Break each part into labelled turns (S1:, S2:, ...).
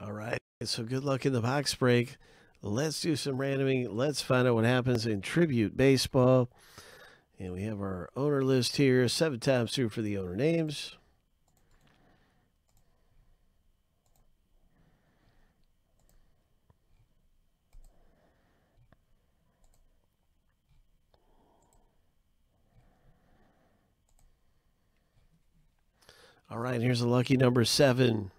S1: All right. So good luck in the box break. Let's do some randoming. Let's find out what happens in tribute baseball. And we have our owner list here, seven times through for the owner names. All right, here's a lucky number seven.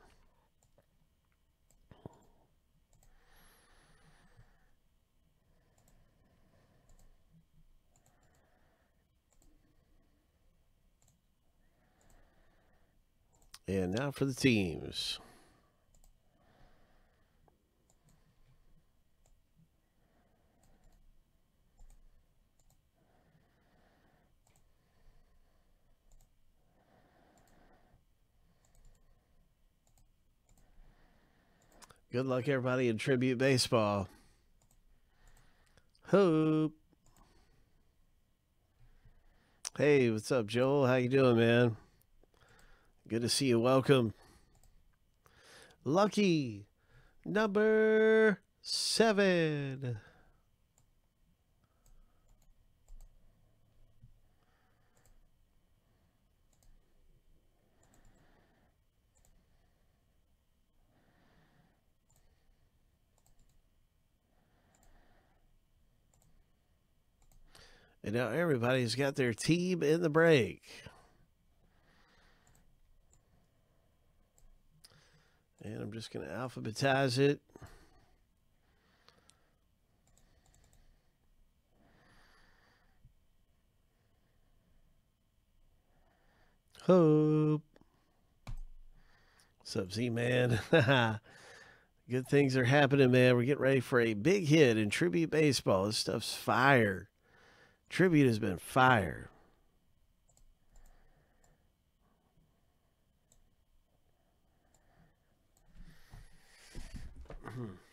S1: And now for the teams. Good luck, everybody, in tribute baseball. Hope. Hey, what's up, Joel? How you doing, man? Good to see you. Welcome. Lucky number seven. And now everybody's got their team in the break. And I'm just going to alphabetize it. Hope. What's up, Z Man? Good things are happening, man. We're getting ready for a big hit in tribute baseball. This stuff's fire. Tribute has been fire. Hmm.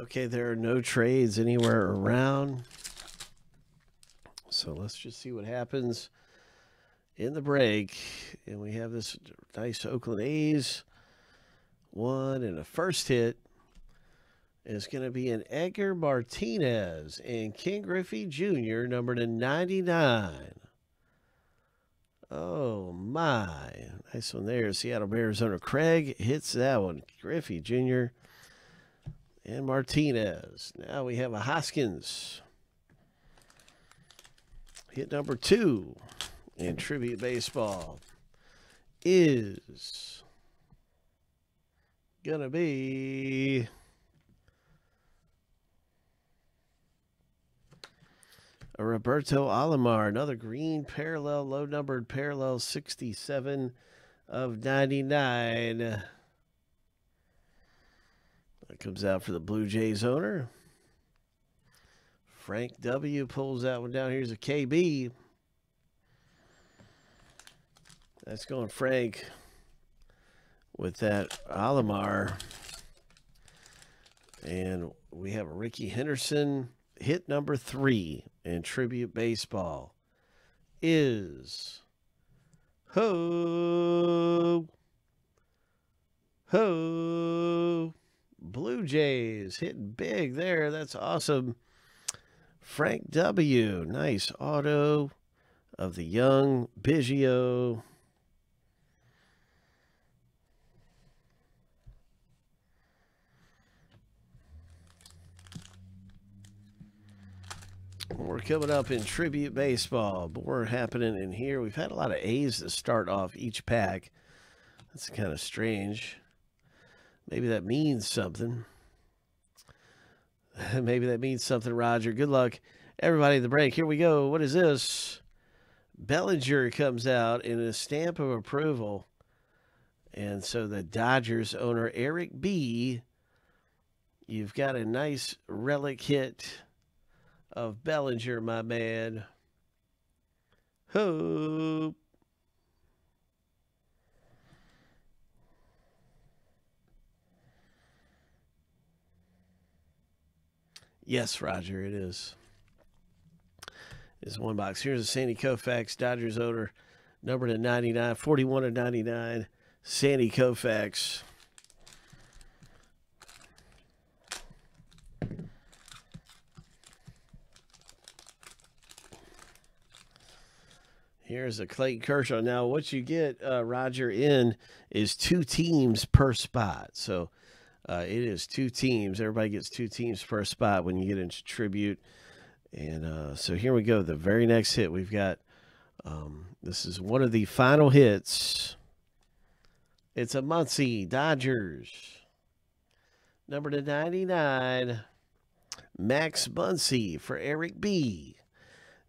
S1: Okay, there are no trades anywhere around. So let's just see what happens in the break. And we have this nice Oakland A's one and a first hit is going to be an Edgar Martinez and Ken Griffey Jr., number to 99. Oh, my. Nice one there. Seattle Mariners owner Craig hits that one. Griffey Jr and Martinez. Now we have a Hoskins. Hit number two in tribute baseball is gonna be a Roberto Alomar, another green parallel, low numbered parallel 67 of 99. That comes out for the Blue Jays owner. Frank W. pulls that one down. Here's a KB. That's going Frank with that Alomar. And we have a Rickey Henderson hit number three in tribute baseball is ho ho Blue Jays hitting big there. That's awesome. Frank W. Nice auto of the young Biggio. We're coming up in tribute baseball. More happening in here. We've had a lot of A's to start off each pack. That's kind of strange. Maybe that means something. Maybe that means something, Roger. Good luck, everybody, the break. Here we go. What is this? Bellinger comes out in a stamp of approval. And so the Dodgers owner, Eric B., you've got a nice relic hit of Bellinger, my man. Hope. Yes, Roger, it is. Is one box. Here's a Sandy Koufax, Dodgers owner, number to 99, 41 to 99. Sandy Koufax. Here's a Clayton Kershaw. Now, what you get, uh, Roger, in is two teams per spot. So uh, it is two teams. Everybody gets two teams per spot when you get into tribute. And uh, so here we go. The very next hit we've got. Um, this is one of the final hits. It's a Muncy Dodgers. Number to 99, Max Muncy for Eric B.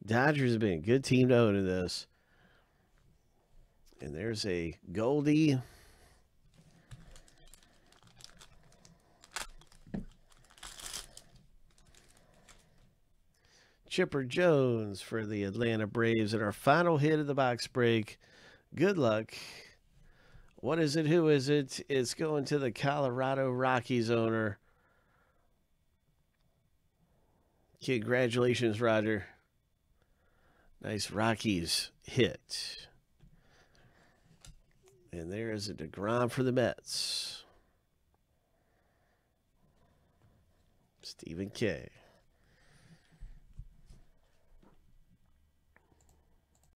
S1: Dodgers have been a good team to own in this. And there's a Goldie. Chipper Jones for the Atlanta Braves and our final hit of the box break. Good luck. What is it? Who is it? It's going to the Colorado Rockies owner. Congratulations, Roger. Nice Rockies hit. And there is a DeGrom for the Mets. Stephen K.